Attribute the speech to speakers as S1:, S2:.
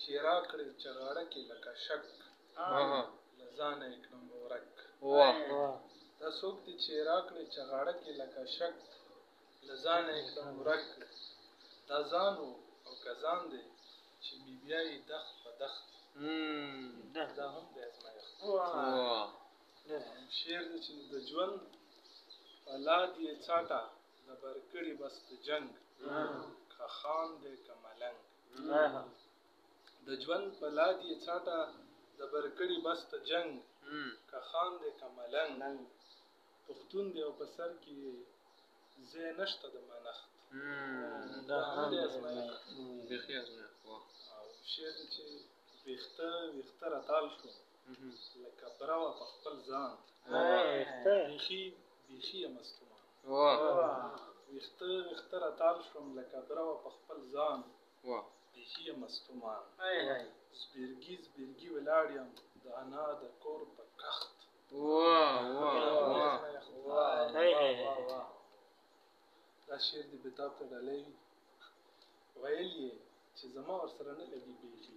S1: چې راکړې چغاړه کې لکه شک لزانه کړم ورک
S2: واه
S1: دا څوک دي چې راکړې چغاړه کې لکه شک لزانه کړم ورک دا ځان او کزان دی چې بي بیا یې دخ په
S2: دخ
S1: دا هم د ازمایښت شعر دی چې د ژوند په لاد یې څاټه د برکړي بس په جنګ که خان دی که ملنګ د ژوند په لاد یې څاټه د برکړي بس ته
S2: جنګ
S1: که خان دی که ملنګ پښتون دی او په سر کې یې ځای نشته د منښت دا هم دی ازمایښت
S2: بیخي ازمایښت وخت
S1: او شعر چې ویښته ویښته راتال شو لکبره وه په خپل ځان بیخي بیخي یم
S2: ستومه
S1: ویښته ویښته راتال شوم لکبره وه په خپل ځان بیخي یم ستومه زبیرګي زبیرګي ولاړ یم د انا د کور په کښت دا شعر دې بتاب ته ډالۍ ویل یې چې زما ورسره نه لګي بیخي